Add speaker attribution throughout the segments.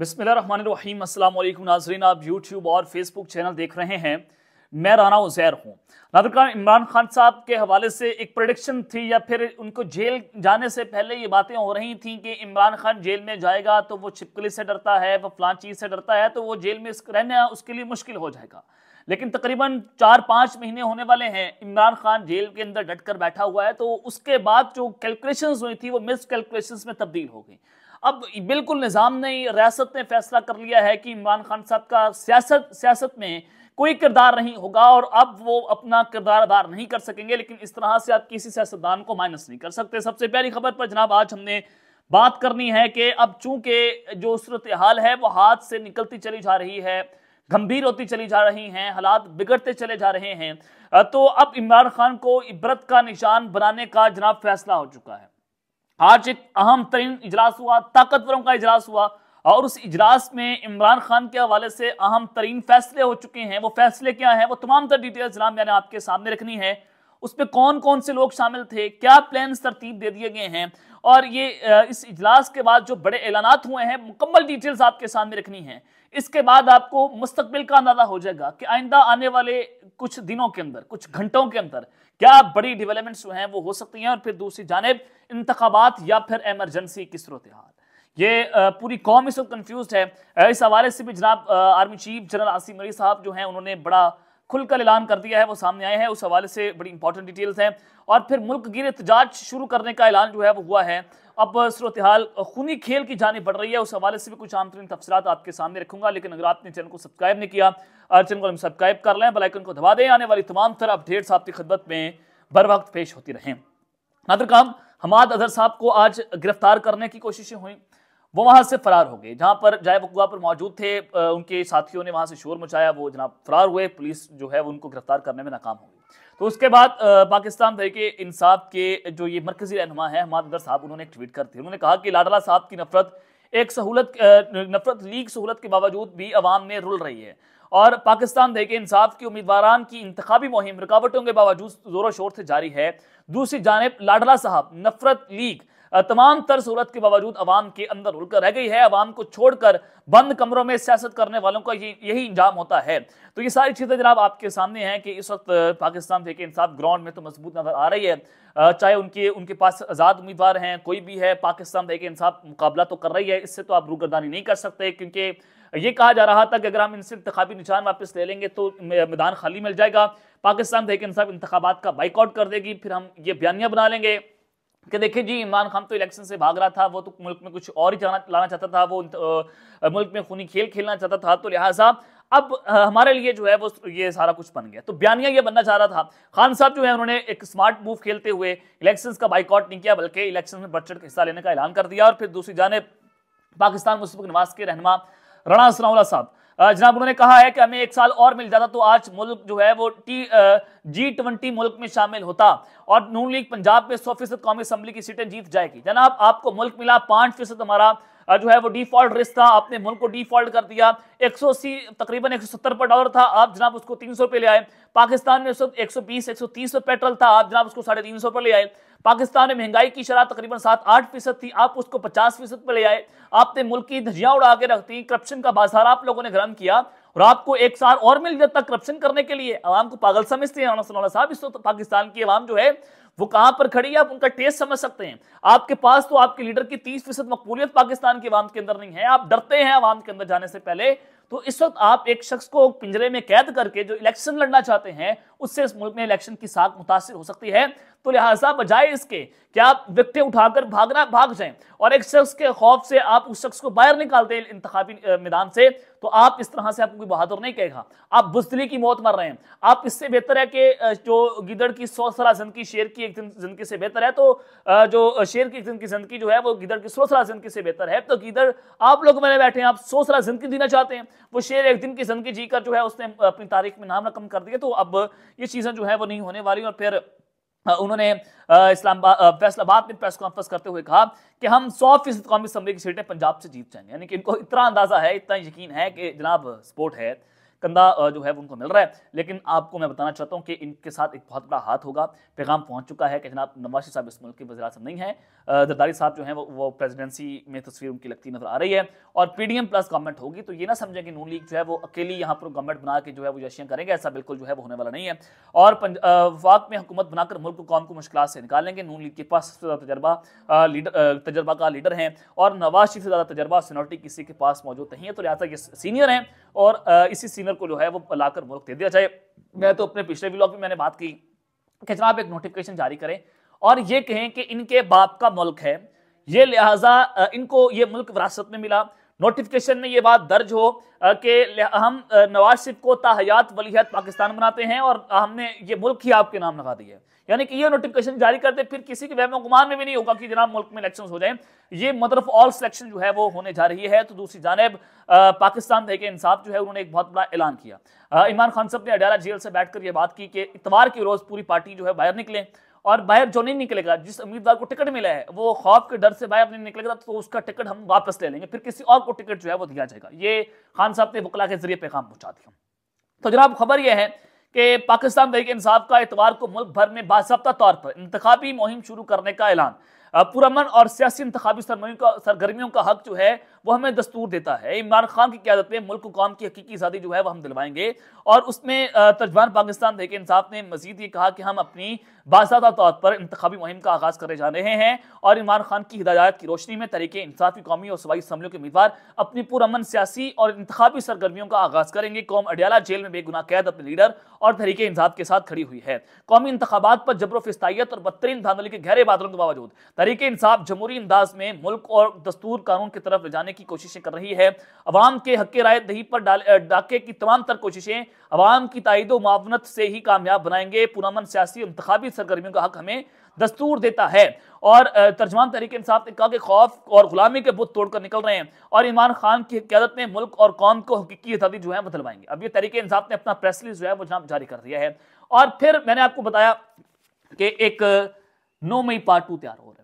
Speaker 1: अस्सलाम वालेकुम नाजरीन, आप यूट्यूब और फेसबुक चैनल देख रहे हैं। मैं राना उजैर हूँ। नादरखान इमरान खान साहब के हवाले से एक प्रोडिक्शन थी या फिर उनको जेल जाने से पहले ये बातें हो रही थी कि इमरान खान जेल में जाएगा तो वो छिपकली से डरता है, वो फलान चीज़ से डरता है तो वो जेल में रहना उसके लिए मुश्किल हो जाएगा। लेकिन तकरीबन चार पाँच महीने होने वाले हैं, इमरान खान जेल के अंदर डट कर बैठा हुआ है तो उसके बाद जो कैलकुलेशन हुई थी, वो मिस कैलकुलेशन में तब्दील हो गई। अब बिल्कुल निज़ाम ने रियासत ने फैसला कर लिया है कि इमरान खान साहब का सियासत सियासत में कोई किरदार नहीं होगा और अब वो अपना किरदार अदा नहीं कर सकेंगे, लेकिन इस तरह से आप किसी सियासतदान को माइनस नहीं कर सकते। सबसे पहली खबर पर जनाब आज हमने बात करनी है कि अब चूँकि जो सूरत हाल है, वो हाथ से निकलती चली जा रही है, गंभीर होती चली जा रही हैं, हालात बिगड़ते चले जा रहे हैं तो अब इमरान खान को इबरत का निशान बनाने का जनाब फैसला हो चुका है। आज एक अहम तरीन इजलास हुआ, ताकतवरों का इजलास हुआ, और उस इजलास में इमरान खान के हवाले से अहम तरीन फैसले हो चुके हैं। वो फैसले क्या है? वो तमाम तर डिटेल्स जनाब मैंने आपके सामने रखनी है। उस पर कौन कौन से लोग शामिल थे? क्या प्लान तरतीब दे दिए गए हैं? और ये इस इजलास के बाद जो बड़े ऐलान हुए हैं, मुकम्मल डिटेल्स आपके सामने रखनी है। इसके बाद आपको मुस्तबिल का अंदाज़ा हो जाएगा कि आइंदा आने वाले कुछ दिनों के अंदर, कुछ घंटों के अंदर क्या बड़ी डेवलपमेंट्स जो हैं वो हो सकती हैं? और फिर दूसरी जानब इंतबात या फिर एमरजेंसी की सूरत हाल ये पूरी कौम इस वक्त कन्फ्यूज़ है इस हवाले से भी जनाब आर्मी चीफ जनरल आसिम मरी साहब जो हैं, उन्होंने बड़ा खुलकर ऐलान कर दिया है, वो सामने आए हैं। उस हवाले से बड़ी इंपॉर्टेंट डिटेल्स हैं। और फिर मुल्क गिर एहत शुरू करने का ऐलान जो है, वो हुआ है। अब सूरत हाल खूनी खेल की जानी बढ़ रही है। उस हवाले से भी कुछ आम तरीन तफसरात आपके सामने रखूँगा, लेकिन अगर आपने चैनल को सब्सक्राइब नहीं किया चैनल को सब्सक्राइब कर लें बेलाइकन को दबा दें, आने वाली तमाम तरह अपडेट्स आपकी खदमत में बर वक्त पेश होती रहें। नादर काम हमाद अजहर साहब को आज गिरफ़्तार करने की कोशिशें हुई। वो वहाँ से फरार हो गए, जहाँ पर जाए वकुआ पर मौजूद थे। उनके साथियों ने वहाँ से शोर मचाया, वो जनाब फरार हुए। पुलिस जो है उनको गिरफ़्तार करने में नाकाम हो गई। तो उसके बाद पाकिस्तान तरीके इंसाफ के जो ये मरकजी रहनुमा है, हमाद अदर साहब, उन्होंने एक ट्वीट करते उन्होंने कहा कि लाडला साहब की नफरत एक सहूलत नफरत लीग सहूलत के बावजूद भी अवाम में रुल रही है। और पाकिस्तान देखे इंसाफ की उम्मीदवार की इंतबी मुहिम, रुकावटों के बावजूद जोरों शोर से जारी है। दूसरी जानब लाडला साहब, नफरत लीग तमाम तर सूरत के बावजूद अवाम के अंदर उड़कर रह गई है। अवाम को छोड़कर बंद कमरों में सियासत करने वालों का ये, यही इंजाम होता है। तो ये सारी चीज़ें जनाब आपके सामने हैं कि इस वक्त पाकिस्तान के इंसाफ ग्राउंड में तो मज़बूत नज़र आ रही है। चाहे उनके उनके पास आज़ाद उम्मीदवार हैं, कोई भी है, पाकिस्तान देखे इंसाफ मुकाबला तो कर रही है। इससे तो आप रूगरदानी नहीं कर सकते, क्योंकि ये कहा जा रहा था कि अगर हम इनसे इंतबी निशान वापस ले लेंगे तो मैदान खाली मिल जाएगा। पाकिस्तान देखे इंसाफ इंतबात का बाइकआउट कर देगी, फिर हम ये बयानियाँ बना लेंगे। कि देखिए जी इमरान खान तो इलेक्शन से भाग रहा था वो तो मुल्क में कुछ और ही लाना चाहता था वो आ, मुल्क में खूनी खेल खेलना चाहता था तो लिहाजा अब हमारे लिए जो है वो ये सारा कुछ बन गया। तो बयानिया ये बनना चाह रहा था। खान साहब जो है उन्होंने एक स्मार्ट मूव खेलते हुए इलेक्शंस का बाइकआउट नहीं किया बल्कि इलेक्शन में बढ़ चढ़ हिस्सा लेने का ऐलान कर दिया और फिर दूसरी जाने पाकिस्तान मुस्लिम नवाज़ के रहनमा राणा सनाउल्ला साहब जनाब, उन्होंने कहा है कि हमें एक साल और मिल जाता तो आज मुल्क जो है वो टी जी ट्वेंटी मुल्क में शामिल होता और नून लीग पंजाब में सौ फ़ीसद कौमी असम्बली की सीटें जीत जाएगी। जनाब, आपको मुल्क मिला पाँच फ़ीसद हमारा जो है वो डिफ़ॉल्ट रिस्क था, आपने मुल्क को डिफ़ॉल्ट कर दिया। एक सौ अस्सी, तकरीबन एक सौ सत्तर पर डॉलर था। आप जनाब उसको तीन सौ रुपये ले आए। पाकिस्तान में एक सौ बीस, एक सौ तीस पर पेट्रोल था। आप जनाब उसको साढ़े तीन सौ पर ले आए। पाकिस्तान में महँगाई की शराब तकरीबन सात आठ फ़ीसद थी। आप उसको पचास फ़ीसद पर ले आए। आपने मुल्क की धजियाँ उड़ा के रख दी। करप्शन का बाज़ार आप लोगों ने गर्म किया। और आपको एक साल और मिल जाता करप्शन करने के लिए। आवाम को पागल समझते हैं साहब। इस तो पाकिस्तान की आवाम जो है वो कहाँ पर खड़ी है? आप उनका टेस्ट समझ सकते हैं। आपके पास तो आपके लीडर की तीस फ़ीसद मकबूलियत पाकिस्तान के आवाम के अंदर नहीं है। आप डरते हैं आवाम के अंदर जाने से पहले। तो इस वक्त आप एक शख्स को पिंजरे में कैद करके जो इलेक्शन लड़ना चाहते हैं, उससे इस मुल्क में इलेक्शन की साख मुतासर हो सकती है। तो लिहाजा बजाय इसके कि आप विकटें उठाकर भागना, भाग जाएँ। और एक शख्स के खौफ से आप उस शख्स को बाहर निकालते हैं इंतबी मैदान से। तो आप इस तरह से आपको कोई बहादुर नहीं कहेगा। आप बुजदली की मौत मर रहे हैं। आप इससे बेहतर है कि जो गिदड़ की सौ सलाह ज़िंदगी, शेर की एक ज़िंदगी से बेहतर है तो जो शेर की एक दिन की ज़िंदगी जो है, वो गिदड़ की सौ सलाह ज़िंदगी से बेहतर है। तो गिदड़, आप लोग मैंने बैठे हैं, आप सौ सलाह ज़िंदगी जीना चाहते हैं। वो शेर एक दिन की ज़िंदगी जीकर जो है, उसने अपनी तारीख में नाम रकम कर दिया। तो अब ये चीज़ें जो है, वो नहीं होने वाली और फिर उन्होंने इस्लामाबाद फैसलाबाद में प्रेस कॉन्फ्रेंस करते हुए कहा कि हम सौ फ़ीसद कौमी असम्बली की सीटें पंजाब से जीत जाएँगे। यानी कि इनको इतना अंदाज़ा है, इतना यकीन है कि जनाब, सपोर्ट है। कंधा जो है उनको मिल रहा है। लेकिन आपको मैं बताना चाहता हूँ कि इनके साथ एक बहुत बड़ा हाथ होगा। पैगाम पहुँच चुका है कि जनाब नवाज़ शरीफ साहब इस मुल्क के वजी नहीं है। जरदारी साहब जो है वो, वो प्रेजिडेंसी में तस्वीर उनकी लगती नज़र आ रही है। और पीडीएम प्लस गवर्नमेंट होगी तो ये ना समझें कि नून लीग जो है वो अकेली यहाँ पर गवर्नमेंट बना के जो है वो जशियाँ करेंगे ऐसा बिल्कुल जो है वो होने वाला नहीं है। और वफाक में हुकूमत बनाकर मुल्क कौम को मुश्किल से निकालेंगे नून लीग के पास सबसे ज़्यादा तजर्बा लीडर तजर्बा का लीडर हैं। और नवाज़ शरीफ से ज़्यादा तजर्बा सीनोरिटी किसी के पास मौजूद नहीं है। तो लिहाजा ये सीनियर हैं। और इसी सीनियर को जो है वो लाकर मुल्क दे दिया जाए। मैं तो अपने पिछले ब्लॉग में मैंने बात की कि जनाब एक नोटिफिकेशन जारी करें और ये कहें कि इनके बाप का मुल्क है। ये लिहाजा इनको ये मुल्क विरासत में मिला। नोटिफिकेशन में ये बात दर्ज हो कि हम नवाज़ शरीफ को ताहयात, वलीहत पाकिस्तान बनाते हैं और हमने ये मुल्क ही आपके नाम लगा दिया यानी कि ये नोटिफिकेशन जारी करते फिर किसी के वहम गुमान में भी नहीं होगा कि जनाब मुल्क में इलेक्शन हो जाए। ये मदर ऑफ़ ऑल सिलेक्शन जो है वो होने जा रही है। तो दूसरी जानब पाकिस्तान देखे इंसाफ जो है उन्होंने एक बहुत बड़ा ऐलान किया। इमरान खान साहब ने अडाला जेल से बैठकर यह बात की कि इतवार के रोज पूरी पार्टी जो है बाहर निकले। और बाहर जो नहीं निकलेगा, जिस उम्मीदवार को टिकट मिला है, वो खौफ के डर से बाहर नहीं निकलेगा तो उसका टिकट हम वापस ले लेंगे। फिर किसी और को टिकट जो है वो दिया जाएगा। ये खान साहब ने बुकला के ज़रिए पैगाम पहुँचा दिया। तो जनाब, खबर यह है कि पाकिस्तान तहरीक इंसाफ का इतवार को मुल्क भर में बाबा तौर पर इंतबी मुहिम शुरू करने का ऐलान। पुरमन और सियासी इंतबी सरगर्मियों का हक जो है वो हमें दस्तूर देता है। इमरान खान की क्यादत में मुल्क कौम की हकीकी आज़ादी जो है वह हम दिलवाएँगे। और उसमें तजबान पाकिस्तान देखे इंसाफ ने मजीद ये कहा कि हम अपनी बासादा तौर पर इंतबी मुहिम का आगाज़ करे जा रहे हैं और इमरान खान की हिदायत की रोशनी में तरीके इंसाफी, कौमी और सवाई असम्बलियों के उम्मीदवार अपनी पुरमन सियासी और इंतबी सरगर्मियों का आगाज़ करेंगे। कौम अडियाला जेल में बेगुना कैद अपने लीडर और तरीके इंसाफ के साथ खड़ी हुई है। कौमी इंतबात पर जबर फिस्ताइत और बदतरीन धांधली के गहरे बादलों के बावजूद तरीके इंसाफ जमहूरी अंदाज में मुल्क और दस्तूर कानून की तरफ़ ले जाने बनाने की कोशिशें कर रही है। अवाम के हक राय दही पर डाके की तमाम तर कोशिशें अवाम की ताइद मावनत से ही कामयाब बनाएँगे। पुरमन सियासी इंतबी सरगर्मियों का हक हमें दस्तूर देता है। और तर्जमान तरीके इंसाफ ने कहा कि खौफ और गुलामी के बुत तोड़कर निकल रहे हैं और इमरान खान की क्यादत में मुल्क और कौम को हकीकी आज़ादी जो है बदलवाएँगे अब ये तरीके इंसाफ ने अपना प्रेस रिलीज़ जो है वो जनाब जारी कर दिया है। और फिर मैंने आपको बताया कि एक, नौ मई पार्ट टू तैयार हो रहा है।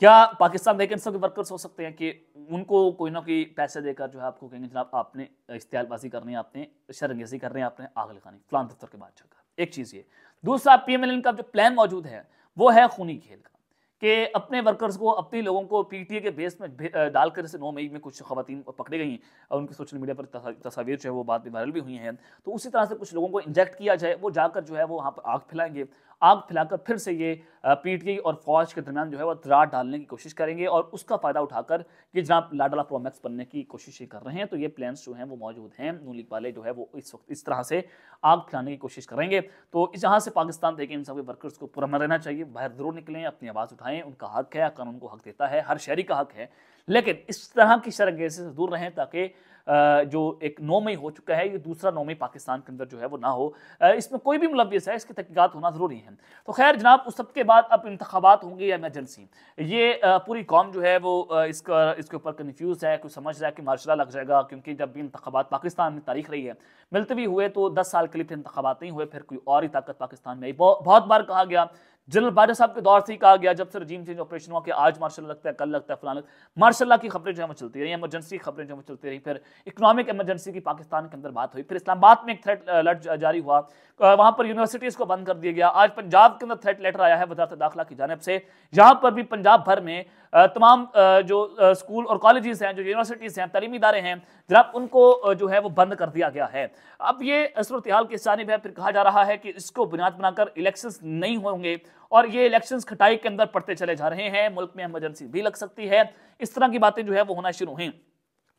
Speaker 1: क्या पाकिस्तान वैकेंसी के वर्कर्स हो सकते हैं कि उनको कोई ना कोई पैसे देकर जो है आपको कहेंगे, जनाब, आपने इश्तियालबाजी करनी है, आपने शरंगेजी करनी है, आपने आग लगानी फलान दफ्तर के बाद का एक चीज़ ये। दूसरा पी एम का जो प्लान मौजूद है, वो है खूनी खेल का, कि अपने वर्कर्स को, अपने लोगों को पीटीए के बेस में डालकर जैसे नौ मई में कुछ खवतिन पकड़ी गई और उनकी सोशल मीडिया पर तस्वीर जो है वो बाद में वायरल भी हुई हैं। तो उसी तरह से कुछ लोगों को इंजेक्ट किया जाए, वो जाकर जो है वो वहाँ पर आग फैलाएँगे। आग फैलाकर फिर से ये पीटीआई और फौज के दरमियान जो है वो दरार डालने की कोशिश करेंगे और उसका फ़ायदा उठाकर ये जनाब लाडला प्रोमैक्स बनने की कोशिश कर रहे हैं। तो ये प्लान्स जो हैं वो मौजूद हैं। नू लीग वाले जो है वो इस वक्त इस तरह से आग फैलाने की कोशिश करेंगे। तो जहाँ से पाकिस्तान देखें, इन सभी वर्कर्स को पुरम रहना चाहिए। बाहर ज़रूर निकलें, अपनी आवाज़ उठाएँ, उनका हक है, कानून को हक देता है, हर शहरी का हक है। लेकिन इस तरह की शरंगेजी से दूर रहें ताकि जो एक नौ मई हो चुका है, ये दूसरा नौ मई पाकिस्तान के अंदर जो है वो ना हो। इसमें कोई भी मुलविस है, इसकी तहकीकत होना ज़रूरी है। तो खैर जनाब, उस सब के बाद अब इंतबात होंगे या एमरजेंसी ये पूरी कौम जो है वो इसका, इसके ऊपर कन्फ्यूज़ है, कोई समझ रहा है कि मार्शला लग जाएगा, क्योंकि जब भी इंतबात पाकिस्तान में तारीख रही है, मिलते भी हुए तो दस साल के लिए फिर इंतबात नहीं हुए, फिर कोई और ही ताकत पाकिस्तान में आई। बहुत बार कहा गया जनरल बाजा साहब के दौर से ही कहा गया, जब से रजीम चेंज ऑपरेशन हुआ कि आज मार्शल लगता है, कल लगता है, फलान मार्शल की खबरें जो है वो चलती रही एमरजेंसी खबरें जो है चलती रही, फिर इकोनॉमिक एमरजेंसी की पाकिस्तान के अंदर बात हुई, फिर इस्लामाबाद में एक थ्रेट अलर्ट जारी हुआ वहाँ पर यूनिवर्सिटीज़ को बंद कर दिया गया, आज पंजाब के अंदर थ्रेट लेटर आया है, वजारत दाखिला की जानब से, यहाँ पर भी पंजाब भर में तमाम जो स्कूल और कॉलेजेस हैं, जो यूनिवर्सिटीज़ हैं, तलीमी इदारे हैं, जनाब उनको जो है वो बंद कर दिया गया है। अब ये सूरत हाल की जानब है, फिर कहा जा रहा है कि इसको बुनियाद बनाकर इलेक्शन नहीं होंगे और ये इलेक्शंस खटाई के अंदर पड़ते चले जा रहे हैं। मुल्क में एमरजेंसी भी लग सकती है। इस तरह की बातें जो है वो होना शुरू हुई।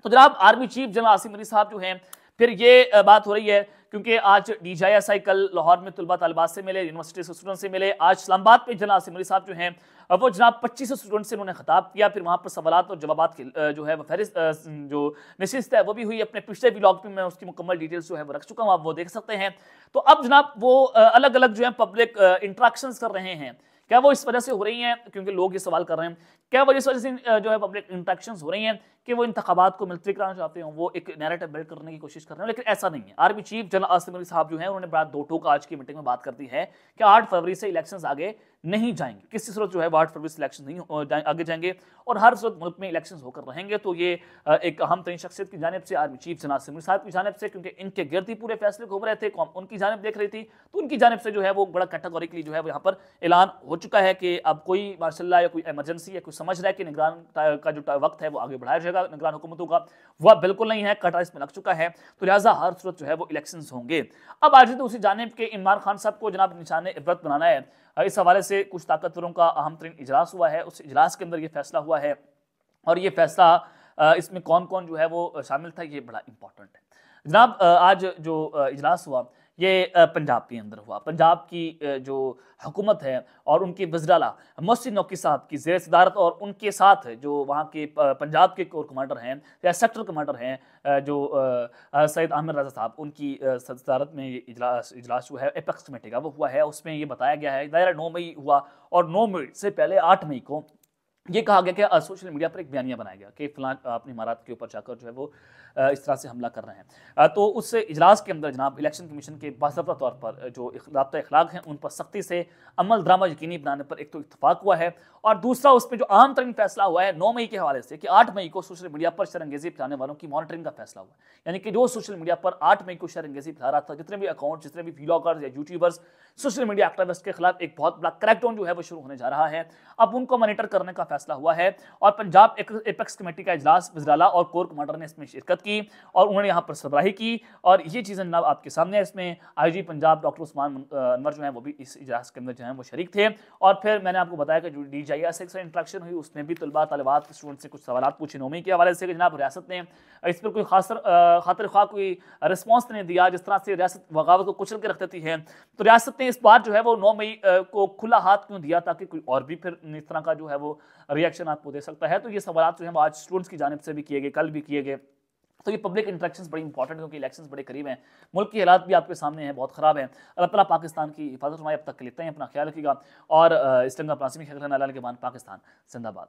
Speaker 1: तो जनाब army chief general Asim Ali साहब जो हैं फिर ये बात हो रही है, क्योंकि आज डी जी एस आई कल लाहौर में तलबा तलबात से मिले, यूनिवर्सिटी से स्टूडेंट से मिले, आज इस्लामाबाद में जनरल आसिम साहब जो हैं वो जनाब पच्चीस स्टूडेंट से उन्होंने खताब किया, फिर वहाँ पर सवाल और जवाब जो है फहरिस्त जो नशिस्त है, वो भी हुई अपने पिछले ब्लॉग में मैं उसकी मुकम्मल डिटेल्स जो है वो रख चुका हूँ, आप वो देख सकते हैं। तो अब जनाब वो अलग अलग जो है पब्लिक इंट्रैक्शन कर रहे हैं। क्या वो इस वजह से हो रही हैं? क्योंकि लोग ये सवाल कर रहे हैं क्या वजह से जो है पब्लिक इंट्रैक्शन हो रही हैं कि वो इंतबात को मिलती कराना चाहते हैं, वो एक नैरेटिव बिल्ड करने की कोशिश कर रहे हैं, लेकिन ऐसा नहीं है। Army chief general Asim Ali साहब जो है, उन्होंने बड़ा दो टोक आज की मीटिंग में बात कर दी है कि आठ फरवरी से इलेक्शन आगे नहीं जाएँगे। किसी सूरत जो है आठ फरवरी से इलेक्शन नहीं आगे जाएँगे और हर सूरत मुल्क में इलेक्शन होकर रहेंगे। तो ये एक अहम तरीन शख्सियत की जानब से आर्मी चीफ जनरल आसिम साहब की जानब से, क्योंकि इनके गिरती पूरे फैसले घूम रहे थे उनकी जानब देख रही थी तो उनकी जानब से जो है वो बड़ा कैटेगोरिकली जो है यहाँ पर ऐलान हो चुका है कि अब कोई मार्शल्ला या कोई एमरजेंसी या कोई समझ रहा है कि निगरान का जो वक्त है वो आगे बढ़ाया जाएगा निगरान हुकूमतों का। वह बिल्कुल नहीं है कटा इसमें लग चुका है। तो लिहाजा हर सूरत जो है वो इलेक्शन होंगे। अब आज तो उसी जानब के इमरान खान साहब को जनाब निशान इबरत बनाना है। इस हवाले से कुछ ताकतवरों का अहम तरीन इजलास हुआ है। उस इजलास के अंदर ये फैसला हुआ है। और ये फैसला इसमें कौन कौन जो है वो शामिल था, ये बड़ा इंपॉर्टेंट है। जनाब आज जो इजलास हुआ ये पंजाब के अंदर हुआ। पंजाब की जो हुकूमत है और उनके वजराला मोहसिन नौकी साहब की जेर सदारत और उनके साथ जो वहाँ के पंजाब के कोर कमांडर हैं, या सेक्टर कमांडर हैं जो सैद आमिर रजा साहब, उनकी सदारत में इजलास इजलास जो है, एपेक्स कमेटी का वो हुआ है। उसमें ये बताया गया है, दायरा नौ मई हुआ और नौ मई से पहले आठ मई को ये कहा गया कि सोशल मीडिया पर एक बयानिया बनाया गया कि फ़िलहाल अपनी इमारत के ऊपर जाकर जो है वो इस तरह से हमला कर रहे हैं। तो उस इजलास के अंदर जनाब इलेक्शन कमीशन के बाबा तौर पर जो रबता अखलाक हैं, उन पर सख्ती से अमल ड्रामा यकीनी बनाने पर एक तो इतफाक़ हुआ है और दूसरा उस पर जो आम तरीन फैसला हुआ है नौ मई के हवाले से कि आठ मई को सोशल मीडिया पर शरंगेजी फैलाने वालों की मॉनिटरिंग का फैसला हुआ यानी कि जो सोशल मीडिया पर आठ मई को शरंगेजी फैला रहा था, जितने भी अकाउंट जितने भी व्लॉगर्स या यूट्यूबर्स, सोशल मीडिया एक्टिविस्ट के खिलाफ एक बहुत बड़ा क्रैकडाउन जो है वो शुरू होने जा रहा है। अब उनको मॉनिटर करने का फैसला हुआ है और पंजाब एपेक्स कमेटी का इजलास वजराला और कोर कमांडर ने इसमें शिरकत की और उन्होंने यहाँ पर सरबराही की और ये चीज़ें जनाब आपके सामने है। इसमें IG Punjab doctor Usman Anwar जो है वो भी इस इजलास के अंदर जो है वो शरीक थे और फिर मैंने आपको बताया कि जो डी जी आई से इंट्रैक्शन हुई, उसमें भी तलबा, तलबात स्टूडेंट से कुछ सवाल पूछे। नोमी के हवाले से जनाब रियासत ने इस पर कोई खास खातर खा कोई रिस्पॉन्स नहीं दिया, जिस तरह से रियासत बगावत को कुचल के रख देती है तो रियासत ने इस बार जो है वो नौ मई को खुला हाथ क्यों दिया ताकि कोई और भी फिर इस तरह का जो है वो रिएक्शन आपको दे सकता है? तो ये सवाल जो है आज स्टूडेंट्स की जानब से भी किए गए, कल भी किए गए। तो ये पब्लिक इंट्रैक्शन बड़ी इंपॉर्टेंट क्योंकि इलेक्शन बड़े करीब हैं। मुल्क की हालात भी आपके सामने हैं, बहुत ख़राब हैं। अल्लाह ताला पाकिस्तान की हिफाजत हमारे अब तक लेते हैं अपना ख्याल रखिएगा। और इस टाइम का ख्याल के बाद पाकिस्तान, जिंदाबाद।